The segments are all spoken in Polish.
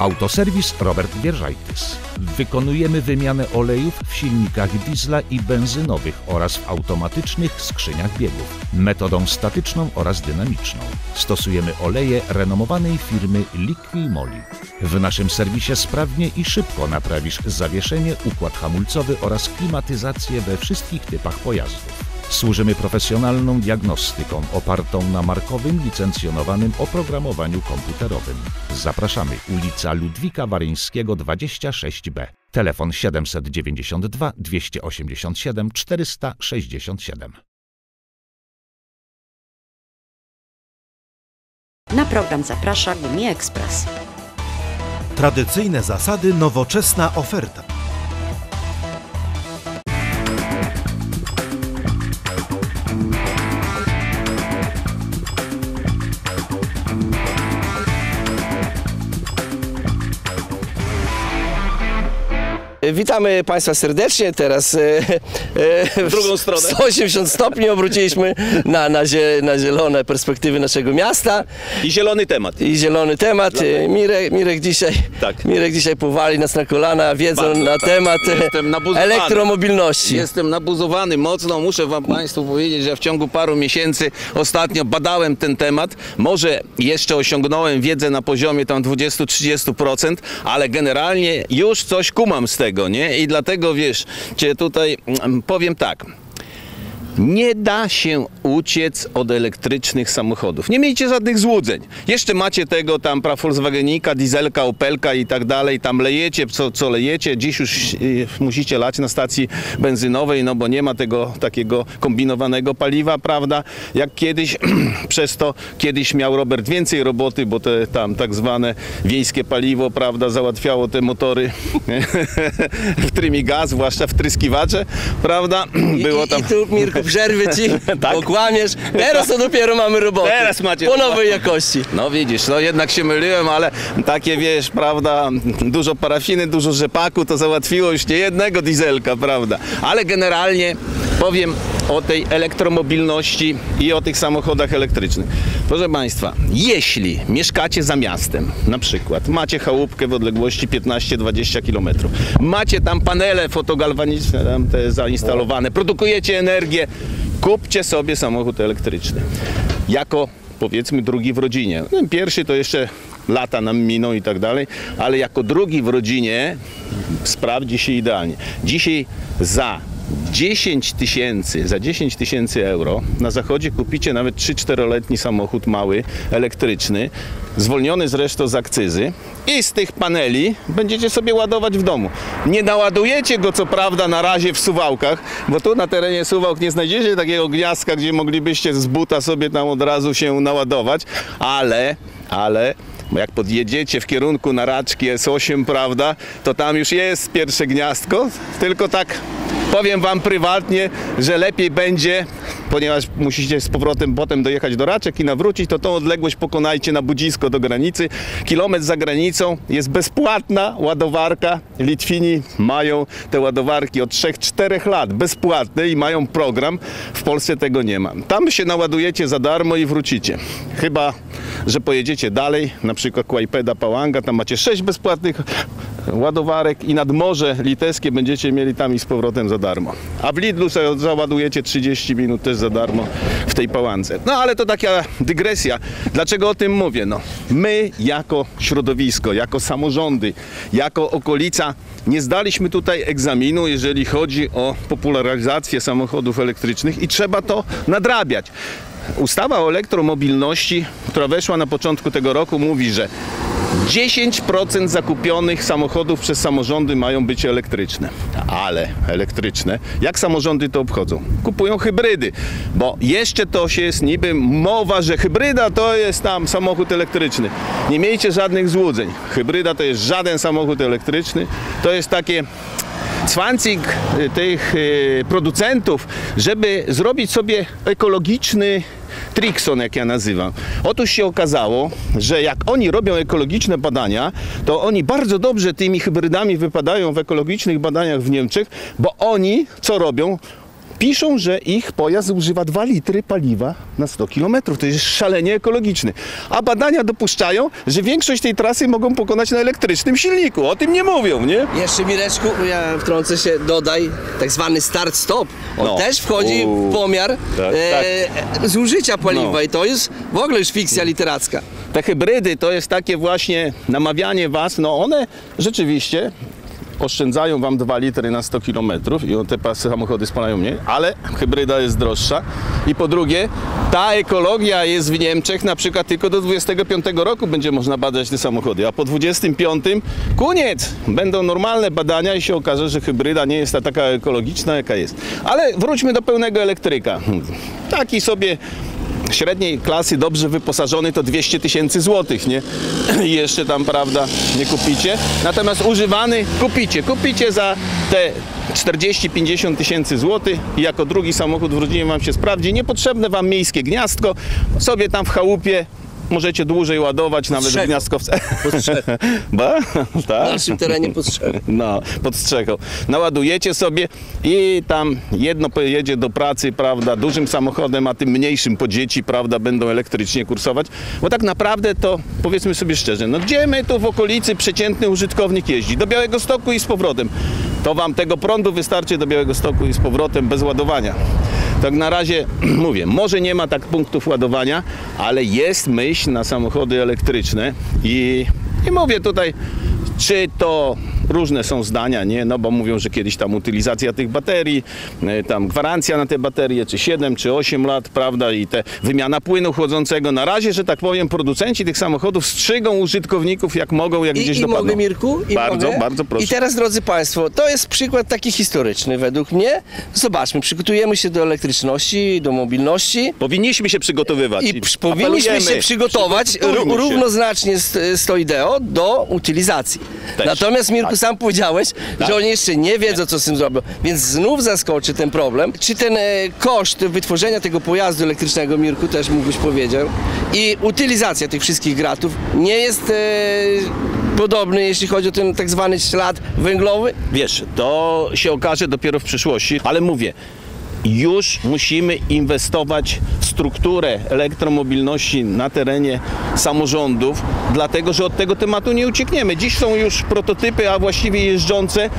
Autoserwis Robert Wierzajtys. Wykonujemy wymianę olejów w silnikach diesla i benzynowych oraz w automatycznych skrzyniach biegów metodą statyczną oraz dynamiczną. Stosujemy oleje renomowanej firmy Liqui-Moly. W naszym serwisie sprawnie i szybko naprawisz zawieszenie, układ hamulcowy oraz klimatyzację we wszystkich typach pojazdów. Służymy profesjonalną diagnostyką opartą na markowym licencjonowanym oprogramowaniu komputerowym. Zapraszamy ulica Ludwika Waryńskiego 26b. Telefon 792 287 467. Na program zaprasza Gumi Express. Tradycyjne zasady, nowoczesna oferta. Witamy Państwa serdecznie. Teraz e, e, W drugą stronę. 180 stopni obróciliśmy na, na, zie, na zielone perspektywy naszego miasta I zielony temat. i zielony temat. Mirek, Mirek, dzisiaj, Tak. Mirek dzisiaj powali nas na kolana wiedzą Bardzo, na tak. temat elektromobilności. Jestem nabuzowany mocno. Muszę Wam Państwu powiedzieć, że w ciągu paru miesięcy ostatnio badałem ten temat. Może jeszcze osiągnąłem wiedzę na poziomie tam 20-30%, ale generalnie już coś kumam z tego, nie? I dlatego wiesz, cię tutaj mm, powiem tak. Nie da się uciec od elektrycznych samochodów. Nie miejcie żadnych złudzeń. Jeszcze macie tego tam pra Volkswagenika, dieselka, Opelka i tak dalej. Tam lejecie, co, co lejecie. Dziś już y, musicie lać na stacji benzynowej, no bo nie ma tego takiego kombinowanego paliwa, prawda? Jak kiedyś, przez to kiedyś miał Robert więcej roboty, bo te tam tak zwane wiejskie paliwo, prawda, załatwiało te motory w trymi gaz, zwłaszcza wtryskiwacze, prawda? Było tam... I, I tu Mirku przerwę ci, Tak. bo kłamiesz. Teraz to dopiero mamy robotę. Teraz macie Po nowej jakości. No widzisz, no jednak się myliłem, ale takie wiesz, prawda, dużo parafiny, dużo rzepaku to załatwiło już nie jednego dieselka, prawda. Ale generalnie powiem o tej elektromobilności i o tych samochodach elektrycznych. Proszę Państwa, jeśli mieszkacie za miastem, na przykład macie chałupkę w odległości 15-20 km, macie tam panele fotogalwaniczne tam te zainstalowane, produkujecie energię, kupcie sobie samochód elektryczny. Jako powiedzmy drugi w rodzinie. No, pierwszy to jeszcze lata nam miną i tak dalej, ale jako drugi w rodzinie sprawdzi się idealnie. Dzisiaj za 10 tysięcy, za 10 tysięcy euro na zachodzie kupicie nawet 3-4-letni samochód mały, elektryczny, zwolniony zresztą z akcyzy i z tych paneli będziecie sobie ładować w domu. Nie naładujecie go co prawda na razie w Suwałkach, bo tu na terenie Suwałk nie znajdziecie takiego gniazdka, gdzie moglibyście z buta sobie tam od razu się naładować, ale, ale bo jak podjedziecie w kierunku na raczki S8, prawda, to tam już jest pierwsze gniazdko, tylko tak powiem wam prywatnie, że lepiej będzie, ponieważ musicie z powrotem potem dojechać do raczek i nawrócić, to tą odległość pokonajcie na budzisko do granicy. Kilometr za granicą jest bezpłatna ładowarka. Litwini mają te ładowarki od 3-4 lat bezpłatne i mają program. W Polsce tego nie ma. Tam się naładujecie za darmo i wrócicie. Chyba, że pojedziecie dalej, na przykład Kłajpeda, Pałanga, tam macie 6 bezpłatnych ładowarek i nad Morze Litewskie będziecie mieli tam i z powrotem za darmo. A w Lidlu załadujecie 30 minut też za darmo w tej pałance. No ale to taka dygresja. Dlaczego o tym mówię? No, my jako środowisko, jako samorządy, jako okolica nie zdaliśmy tutaj egzaminu, jeżeli chodzi o popularyzację samochodów elektrycznych i trzeba to nadrabiać. Ustawa o elektromobilności, która weszła na początku tego roku, mówi, że 10% zakupionych samochodów przez samorządy mają być elektryczne. Ale elektryczne, jak samorządy to obchodzą? Kupują hybrydy, bo jeszcze to się jest niby mowa, że hybryda to jest tam samochód elektryczny. Nie miejcie żadnych złudzeń. Hybryda to jest żaden samochód elektryczny. To jest takie cwancik y, tych y, producentów, żeby zrobić sobie ekologiczny Trikson, jak ja nazywam. Otóż się okazało, że jak oni robią ekologiczne badania, to oni bardzo dobrze tymi hybrydami wypadają w ekologicznych badaniach w Niemczech, bo oni co robią? Piszą, że ich pojazd używa 2 litry paliwa na 100 km. To jest szalenie ekologiczny. A badania dopuszczają, że większość tej trasy mogą pokonać na elektrycznym silniku. O tym nie mówią, nie? Jeszcze Mireczku, ja wtrącę się, dodaj tak zwany start-stop. On No. też wchodzi U. w pomiar Tak, e, zużycia paliwa No. i to jest w ogóle już fikcja literacka. Te hybrydy to jest takie właśnie namawianie was, no one rzeczywiście oszczędzają wam 2 litry na 100 km i te pasy samochody spalają mniej, ale hybryda jest droższa. I po drugie, ta ekologia jest w Niemczech na przykład tylko do 25 roku będzie można badać te samochody, a po 25 koniec. Będą normalne badania i się okaże, że hybryda nie jest ta taka ekologiczna, jaka jest. Ale wróćmy do pełnego elektryka. Taki sobie średniej klasy, dobrze wyposażony, to 200 tysięcy złotych, nie? I jeszcze tam, prawda, nie kupicie. Natomiast używany kupicie. Kupicie za te 40-50 tysięcy złotych i jako drugi samochód w rodzinie wam się sprawdzi. Niepotrzebne wam miejskie gniazdko. Sobie tam w chałupie możecie dłużej ładować, nawet w... Pod strzechą. Ba? W Tak? naszym terenie postrzegam. No, pod strzechą. Naładujecie sobie i tam jedno pojedzie do pracy, prawda, dużym samochodem, a tym mniejszym po dzieci, prawda, będą elektrycznie kursować. Bo tak naprawdę to, powiedzmy sobie szczerze, no gdzie my tu w okolicy przeciętny użytkownik jeździ? Do Białego Stoku i z powrotem. To wam tego prądu wystarczy do Białego Stoku i z powrotem bez ładowania. Tak na razie mówię, może nie ma tak punktów ładowania, ale jest myśl na samochody elektryczne i, i mówię tutaj, czy to różne są zdania, nie? No bo mówią, że kiedyś tam utylizacja tych baterii, e, tam gwarancja na te baterie, czy 7, czy 8 lat, prawda, i te wymiana płynu chłodzącego. Na razie, że tak powiem, producenci tych samochodów strzygą użytkowników jak mogą, jak I, gdzieś i dopadną. mogę, Mirku? I bardzo, mogę? bardzo proszę. I teraz, drodzy Państwo, to jest przykład taki historyczny według mnie. Zobaczmy, przygotujemy się do elektryczności, do mobilności. Powinniśmy się przygotowywać. I powinniśmy się przygotować się. równoznacznie z, z to ideo do utylizacji. Też. Natomiast Mirku Tak. sam powiedziałeś, Tak. że oni jeszcze nie wiedzą, co z tym zrobią. Więc znów zaskoczy ten problem. Czy ten e, koszt wytworzenia tego pojazdu elektrycznego, Mirku, też mógłbyś powiedział, i utylizacja tych wszystkich gratów nie jest e, podobny, jeśli chodzi o ten tak zwany ślad węglowy? Wiesz, to się okaże dopiero w przyszłości, ale mówię, już musimy inwestować w strukturę elektromobilności na terenie samorządów, dlatego że od tego tematu nie uciekniemy. Dziś są już prototypy, a właściwie jeżdżące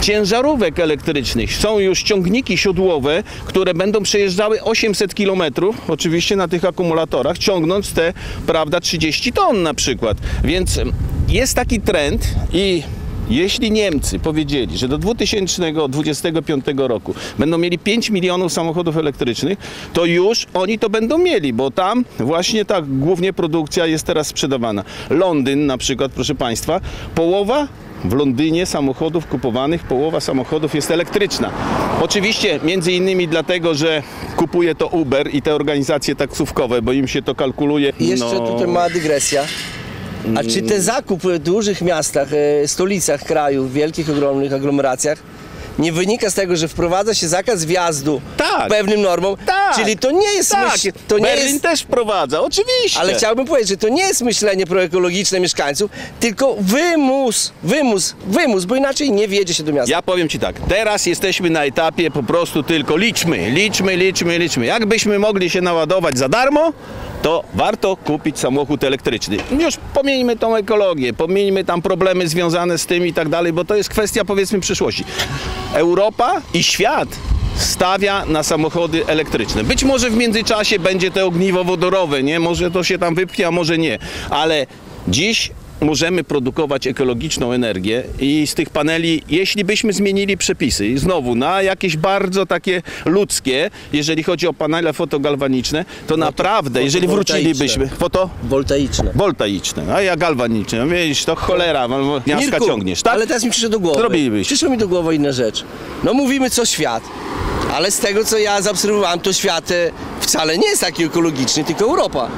ciężarówek elektrycznych. Są już ciągniki siodłowe, które będą przejeżdżały 800 km, oczywiście na tych akumulatorach, ciągnąc te, prawda, 30 ton na przykład. Więc jest taki trend i jeśli Niemcy powiedzieli, że do 2025 roku będą mieli 5 milionów samochodów elektrycznych, to już oni to będą mieli, bo tam właśnie tak głównie produkcja jest teraz sprzedawana. Londyn na przykład, proszę Państwa, połowa w Londynie samochodów kupowanych, połowa samochodów jest elektryczna. Oczywiście między innymi dlatego, że kupuje to Uber i te organizacje taksówkowe, bo im się to kalkuluje. I jeszcze no, tutaj mała dygresja. A czy ten zakup w dużych miastach, e, stolicach kraju, w wielkich, ogromnych aglomeracjach nie wynika z tego, że wprowadza się zakaz wjazdu Tak. pewnym normom? Tak. Czyli to nie jest Tak, myśl, to nie Berlin jest, też wprowadza, oczywiście. ale chciałbym powiedzieć, że to nie jest myślenie proekologiczne mieszkańców, tylko wymus, wymus, wymus, bo inaczej nie wjedzie się do miasta. Ja powiem Ci tak, teraz jesteśmy na etapie po prostu tylko liczmy, liczmy, liczmy, liczmy. Jakbyśmy mogli się naładować za darmo, to warto kupić samochód elektryczny. Już pomieńmy tą ekologię, pomieńmy tam problemy związane z tym i tak dalej, bo to jest kwestia powiedzmy przyszłości. Europa i świat stawia na samochody elektryczne. Być może w międzyczasie będzie to ogniwo wodorowe, nie? Może to się tam wypchnie, a może nie. Ale dziś możemy produkować ekologiczną energię i z tych paneli, jeśli byśmy zmienili przepisy i znowu na jakieś bardzo takie ludzkie, jeżeli chodzi o panele fotogalwaniczne, to naprawdę, jeżeli wrócilibyśmy, foto Voltaiczne. woltaiczne, a ja galwaniczne, no wiesz, to cholera, gniazdka Mirku, ciągniesz, tak? ale teraz mi przyszło do głowy. Zrobilibyśmy. Przyszło mi do głowy inna rzecz. No mówimy co świat, ale z tego co ja zaobserwowałem, to świat e, wcale nie jest taki ekologiczny, tylko Europa.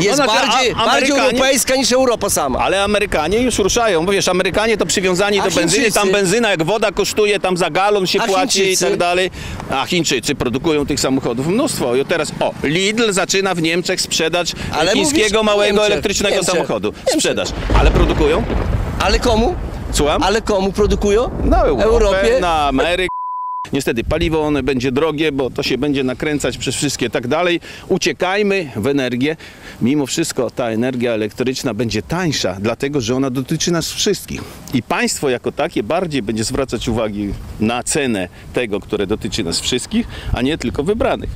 Jest No znaczy, bardziej, a- bardziej europejska niż Europa sama. Ale Amerykanie już ruszają, bo wiesz, Amerykanie to przywiązani A do benzyny, Chińczycy? tam benzyna jak woda kosztuje, tam za galon się A płaci Chińczycy? i tak dalej. A Chińczycy produkują tych samochodów mnóstwo. I teraz, o, Lidl zaczyna w Niemczech sprzedać Ale chińskiego mówisz małego Niemczech, elektrycznego Niemczech, samochodu. Niemczech. Sprzedaż. Ale produkują? Ale komu? Słucham? Ale komu produkują? Na Europę, Europie? na Amerykę. Niestety paliwo one będzie drogie, bo to się będzie nakręcać przez wszystkie tak dalej. Uciekajmy w energię. Mimo wszystko ta energia elektryczna będzie tańsza, dlatego że ona dotyczy nas wszystkich. I państwo jako takie bardziej będzie zwracać uwagi na cenę tego, które dotyczy nas wszystkich, a nie tylko wybranych.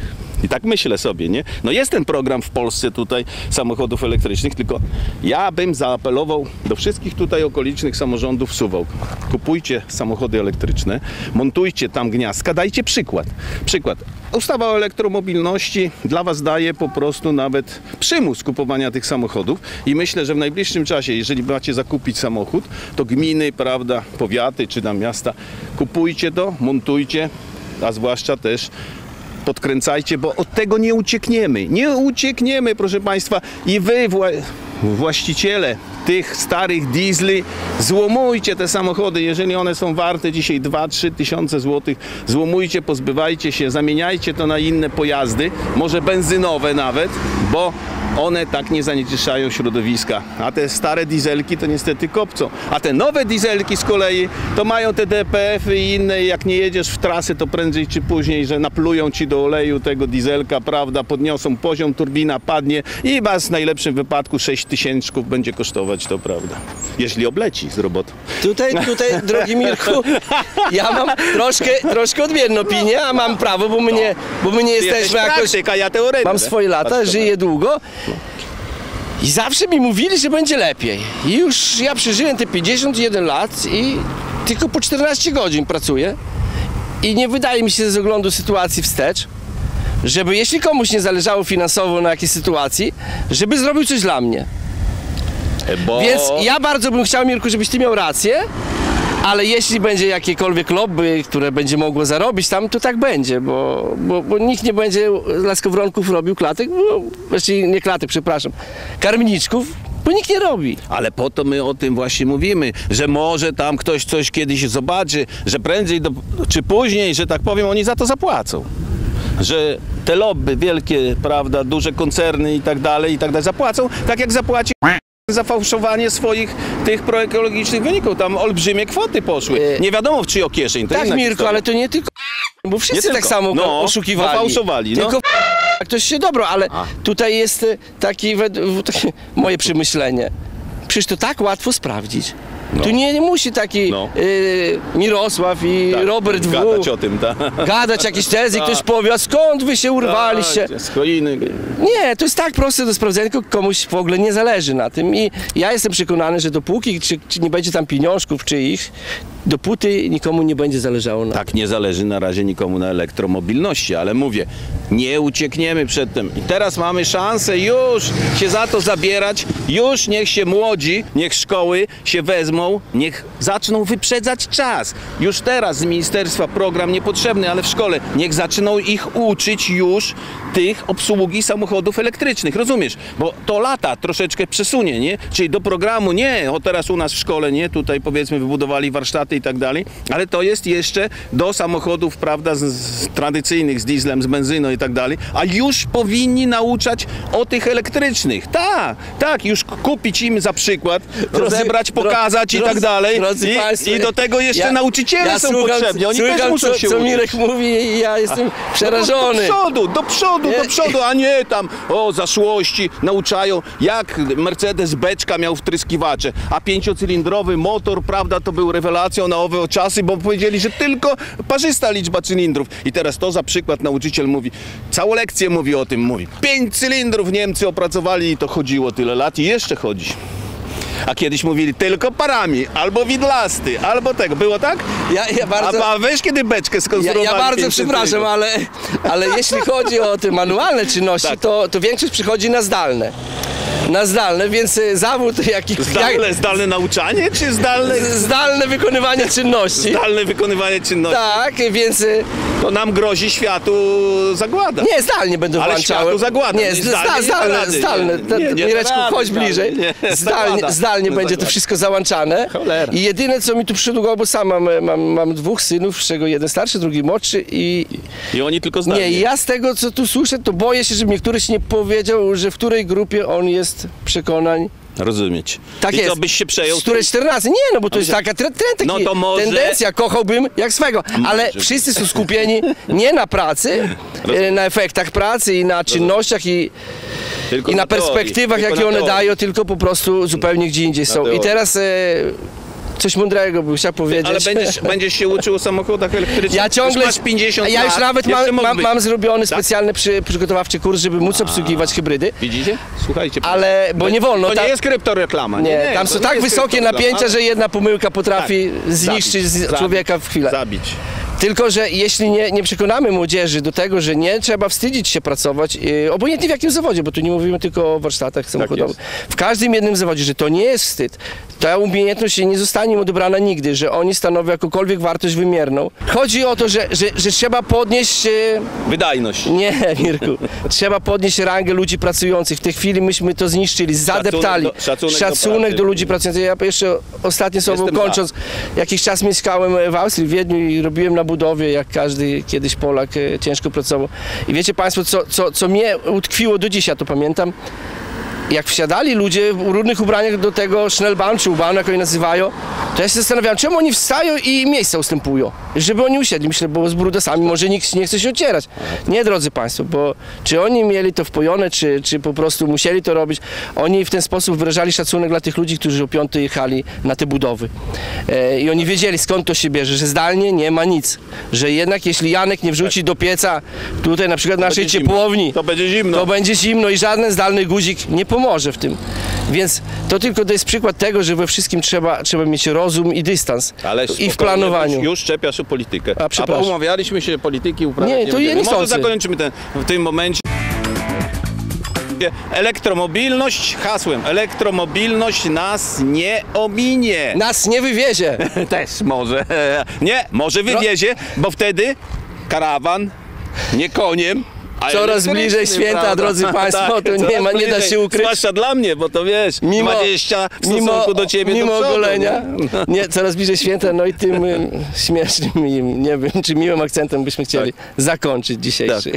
I tak myślę sobie, nie? No jest ten program w Polsce tutaj samochodów elektrycznych, tylko ja bym zaapelował do wszystkich tutaj okolicznych samorządów Suwałk. Kupujcie samochody elektryczne, montujcie tam gniazdka, dajcie przykład. Przykład. Ustawa o elektromobilności dla Was daje po prostu nawet przymus kupowania tych samochodów i myślę, że w najbliższym czasie, jeżeli macie zakupić samochód, to gminy, prawda, powiaty czy tam miasta, kupujcie to, montujcie, a zwłaszcza też podkręcajcie, bo od tego nie uciekniemy. Nie uciekniemy, proszę Państwa. I Wy, wła- właściciele tych starych diesli, złomujcie te samochody, jeżeli one są warte dzisiaj 2-3 tysiące złotych, złomujcie, pozbywajcie się, zamieniajcie to na inne pojazdy, może benzynowe nawet, bo one tak nie zanieczyszczają środowiska. A te stare dieselki to niestety kopcą. A te nowe dieselki z kolei to mają te DPF-y i inne. Jak nie jedziesz w trasy, to prędzej czy później, że naplują ci do oleju tego dieselka, prawda, podniosą poziom, turbina padnie i was w najlepszym wypadku 6 tysięczków będzie kosztować to, prawda. Jeśli obleci z roboty. Tutaj, tutaj, drogi Mirku, ja mam troszkę, troszkę odmienną opinię, a mam prawo, bo my nie, bo my nie jesteśmy jakoś... praktyka, ja teoretyk. Mam swoje lata, żyję długo i zawsze mi mówili, że będzie lepiej. I już ja przeżyłem te 51 lat i tylko po 14 godzin pracuję i nie wydaje mi się z oglądu sytuacji wstecz, żeby jeśli komuś nie zależało finansowo na jakiejś sytuacji, żeby zrobił coś dla mnie. Bo... Więc ja bardzo bym chciał, Mirku, żebyś ty miał rację, ale jeśli będzie jakiekolwiek lobby, które będzie mogło zarobić tam, to tak będzie, bo, bo, bo nikt nie będzie laskowronków robił klatek, bo, znaczy nie klatek, przepraszam, karmniczków, bo nikt nie robi. Ale po to my o tym właśnie mówimy, że może tam ktoś coś kiedyś zobaczy, że prędzej do, czy później, że tak powiem, oni za to zapłacą. Że te lobby wielkie, prawda, duże koncerny i tak dalej, i tak dalej zapłacą, tak jak zapłaci za fałszowanie swoich tych proekologicznych wyników. Tam olbrzymie kwoty poszły. E, Nie wiadomo w czyją kieszeń. To Tak, Mirku, historia. ale to nie tylko bo wszyscy Nie tak tylko. samo No, oszukiwali. fałszowali, no. Tylko ktoś się dobro, ale tutaj jest e, taki, takie moje przemyślenie. Przecież to tak łatwo sprawdzić. No. Tu nie, nie musi taki No. y, Mirosław i Tak, Robert W. Gadać o tym, tak. gadać jakieś tezy i ktoś Tak. powie, a skąd wy się urwaliście? Tak, z choiny. Nie, to jest tak proste do sprawdzenia, tylko komuś w ogóle nie zależy na tym i ja jestem przekonany, że dopóki czy, czy nie będzie tam pieniążków czyich, dopóty nikomu nie będzie zależało na Tak nie zależy na razie nikomu na elektromobilności, ale mówię, nie uciekniemy przed tym. I teraz mamy szansę już się za to zabierać, już niech się młodzi, niech szkoły się wezmą, niech zaczną wyprzedzać czas. Już teraz z ministerstwa program niepotrzebny, ale w szkole niech zaczną ich uczyć już tych obsługi samochodów elektrycznych, rozumiesz? Bo to lata troszeczkę przesunie, nie? Czyli do programu nie, o teraz u nas w szkole, nie? Tutaj powiedzmy wybudowali warsztaty i tak dalej, ale to jest jeszcze do samochodów, prawda, z, z tradycyjnych, z dieslem, z benzyną i tak dalej, a już powinni nauczać o tych elektrycznych. Tak, tak, już kupić im za przykład, Drodzy- rozebrać, pokazać i drodzy- tak dalej. drodzy I, państwo, I do tego jeszcze ja- nauczyciele ja są słucham- potrzebni, oni też słucham, muszą co, się co uczyć. Mirek mówi i ja jestem przerażony. No, do przodu, do przodu, do przodu, a nie tam o zaszłości nauczają, jak Mercedes beczka miał wtryskiwacze, a pięciocylindrowy motor, prawda, to był na owe czasy, bo powiedzieli, że tylko parzysta liczba cylindrów. I teraz to za przykład nauczyciel mówi, całą lekcję mówi o tym, mówi, pięć cylindrów Niemcy opracowali i to chodziło tyle lat i jeszcze chodzi. A kiedyś mówili tylko parami, albo widlasty, albo tego. Było tak? Ja, ja bardzo... A, a weź kiedy beczkę Ja, skonstruowali. ja bardzo pięć przepraszam, ale, ale jeśli chodzi o te manualne czynności, Tak. to, to większość przychodzi na zdalne. Na zdalne, więc y, zawód jaki... Zdalne, zdalne nauczanie, czy zdalne, zdalne wykonywanie czynności. zdalne wykonywanie czynności? Tak, więc... y, To nam grozi światu zagłada. Nie, zdalnie będą Ale włączały. światu zagłada. Nie, zdalne, zdalne. Da Mireczku, chodź bliżej. Nie, Zdalnie, zdalnie będzie to wszystko załączane. Cholera. I jedyne, co mi tu przydługo, bo sam mam, mam, mam dwóch synów, z czego jeden starszy, drugi młodszy i... I oni tylko zdalnie. Nie, ja z tego, co tu słyszę, to boję się, żeby niektóryś nie powiedział, że w której grupie on jest przekonań. Rozumieć. Tak I jest. co, byś się przejął? Z której 14? Nie, no bo to jest taka tre- tre- taki No to może- tendencja, kochałbym jak swego, ale może. wszyscy są skupieni nie na pracy, e, na efektach pracy i na czynnościach i, i na teorii, perspektywach, jakie na one dają, tylko po prostu zupełnie gdzie indziej są. I teraz e, coś mądrego bym chciał powiedzieć. Ale będziesz, będziesz się uczył o samochodach elektrycznych. Ja ciągle. Już masz 50 ja już lat, nawet mam, mam, mam zrobiony Tak? specjalny przy, przygotowawczy kurs, żeby móc obsługiwać hybrydy. Widzicie? Słuchajcie. Ale, bo nie wolno. To tam- nie jest kryptoreklama. nie, Nie, tam są tak wysokie napięcia, że jedna pomyłka potrafi Tak. zniszczyć Zabić, człowieka w chwilę. Zabić. Tylko, że jeśli nie, nie przekonamy młodzieży do tego, że nie trzeba wstydzić się pracować, yy, obojętnie w jakim zawodzie, bo tu nie mówimy tylko o warsztatach samochodowych. w każdym jednym zawodzie, że to nie jest wstyd. Ta umiejętność nie zostanie im odebrana nigdy, że oni stanowią jakąkolwiek wartość wymierną. Chodzi o to, że, że, że trzeba podnieść... Yy, Wydajność. nie, Mirku. Trzeba podnieść rangę ludzi pracujących. W tej chwili myśmy to zniszczyli, zadeptali. do- szacunek do pracy. do ludzi pracujących. Ja jeszcze ostatnie słowo Jestem kończąc. Jakiś czas mieszkałem w Austrii, w Wiedniu i robiłem na budowie, jak każdy kiedyś Polak e, ciężko pracował. I wiecie Państwo, co, co, co mnie utkwiło do dzisiaj, to pamiętam, jak wsiadali ludzie w różnych ubraniach do tego Schnellbahn czy U-Bahn, jak oni nazywają, to ja się zastanawiałem, czemu oni wstają i miejsca ustępują, żeby oni usiedli. Myślę, bo z brudasami może nikt nie chce się ocierać. Nie, drodzy Państwo, bo czy oni mieli to wpojone, czy, czy po prostu musieli to robić, oni w ten sposób wyrażali szacunek dla tych ludzi, którzy o piątej jechali na te budowy. E, I oni wiedzieli, skąd to się bierze, że zdalnie nie ma nic. Że jednak jeśli Janek nie wrzuci do pieca tutaj na przykład naszej będzie zimno. ciepłowni, To będzie zimno. to będzie zimno i żaden zdalny guzik nie pomoże w tym. Więc to tylko to jest przykład tego, że we wszystkim trzeba, trzeba mieć rozum i dystans. Ale I w planowaniu. Już, już czepiasz o politykę. A, przepraszam. umawialiśmy się polityki uprawiać. Nie, to ja nie Może zakończymy ten, w tym momencie. Elektromobilność hasłem. Elektromobilność nas nie ominie. Nas nie wywiezie. Też może. Nie, może wywiezie, bo wtedy karawan nie koniem. Coraz bliżej święta, prawda? drodzy państwo, to nie coraz ma- nie da się ukryć. Zwłaszcza dla mnie, bo to wiesz, Mimo- 20 w Mimo, do ciebie mimo do przodu, ogolenia, nie? nie, coraz bliżej święta, no i tym y, śmiesznym, nie wiem, czy miłym akcentem byśmy chcieli zakończyć dzisiejszy.